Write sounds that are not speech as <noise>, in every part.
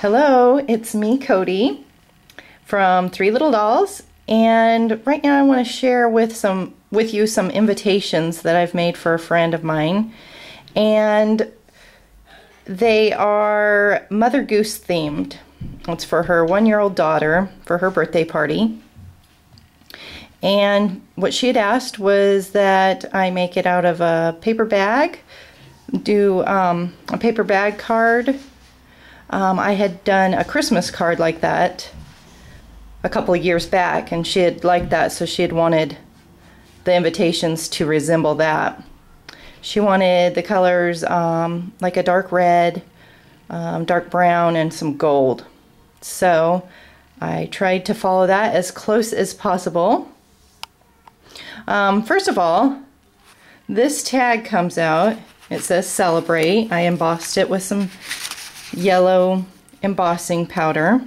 Hello, it's me, Cody, from Three Little Dolls, and right now I want to share with some with you some invitations that I've made for a friend of mine, and they are Mother Goose themed. It's for her one-year-old daughter for her birthday party. And what she had asked was that I make it out of a paper bag, do um, a paper bag card um, I had done a Christmas card like that a couple of years back, and she had liked that, so she had wanted the invitations to resemble that. She wanted the colors um, like a dark red, um, dark brown, and some gold. So I tried to follow that as close as possible. Um, first of all, this tag comes out. It says celebrate. I embossed it with some yellow embossing powder.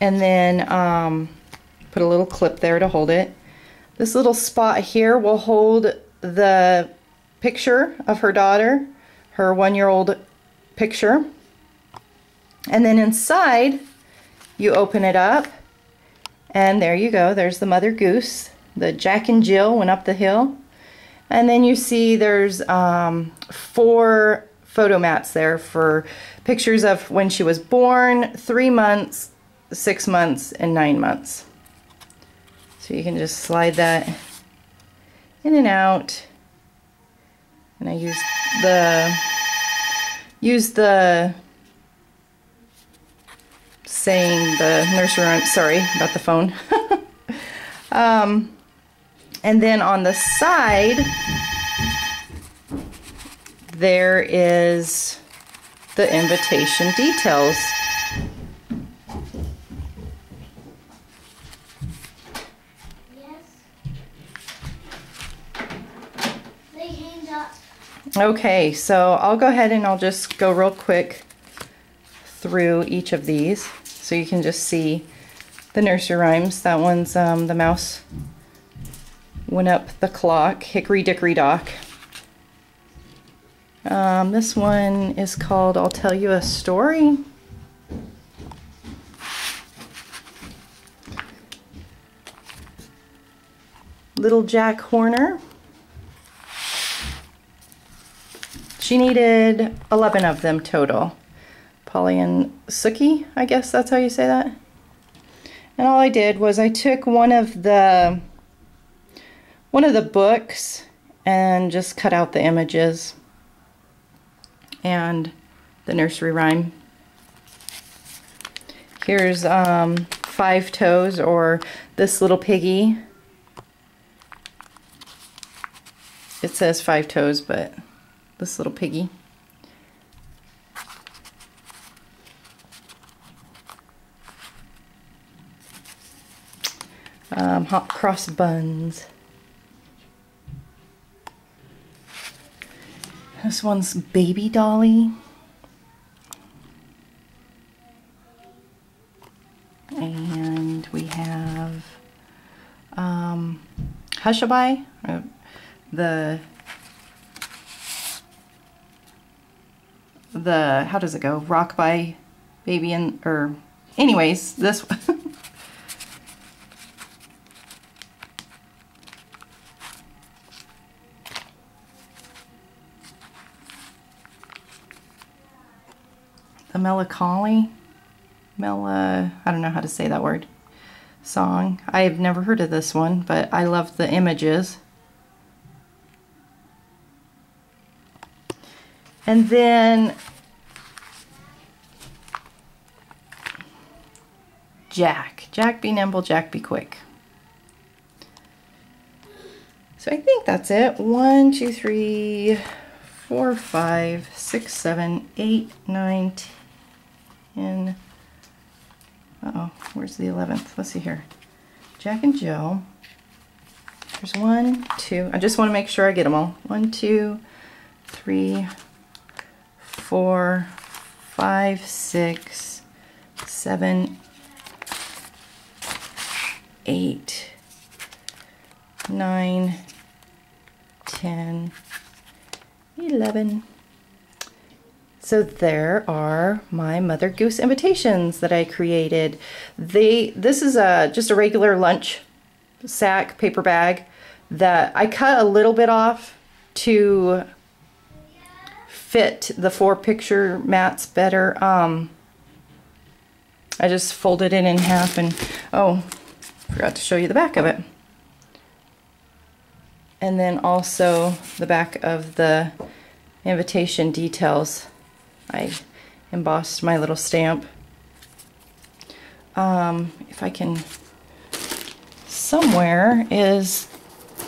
And then um, put a little clip there to hold it. This little spot here will hold the picture of her daughter, her one-year-old picture. And then inside, you open it up, and there you go. There's the mother goose. The Jack and Jill went up the hill. And then you see there's um, four photo mats there for pictures of when she was born, three months, six months, and nine months. So you can just slide that in and out. And I use the use the saying the nursery rhyme, sorry about the phone. <laughs> um, and then on the side, there is the invitation details. Okay, so I'll go ahead and I'll just go real quick through each of these so you can just see the nursery rhymes. That one's um, the mouse went up the clock, hickory dickory dock. Um, this one is called I'll Tell You a Story. Little Jack Horner. She needed 11 of them total. Polly and Sookie, I guess that's how you say that. And all I did was I took one of the one of the books and just cut out the images and the nursery rhyme. Here's um, Five Toes or This Little Piggy. It says Five Toes, but this little piggy. Um, hot cross buns. This one's Baby Dolly. And we have um, Hushabye, uh, the the how does it go? Rock by Baby and or anyways, this <laughs> the Melancholy, Mela, I don't know how to say that word, song. I've never heard of this one, but I love the images. And then Jack. Jack be nimble, Jack be quick. So I think that's it. One, two, three, four, five, six, seven, eight, nine, ten in, uh-oh, where's the 11th? Let's see here. Jack and Jill. There's one, two, I just want to make sure I get them all. One, two, three, four, five, six, seven, eight, nine, ten, eleven. So there are my Mother Goose invitations that I created. They this is a just a regular lunch sack paper bag that I cut a little bit off to fit the four picture mats better. Um, I just folded it in half and oh, forgot to show you the back of it. And then also the back of the invitation details. I embossed my little stamp. Um, if I can, somewhere is,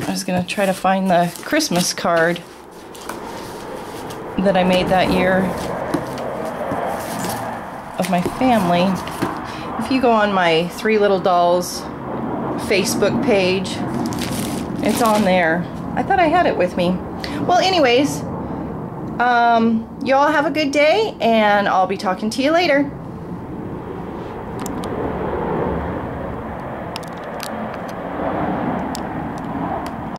I was going to try to find the Christmas card that I made that year of my family. If you go on my Three Little Dolls Facebook page, it's on there. I thought I had it with me. Well, anyways, um, you all have a good day, and I'll be talking to you later.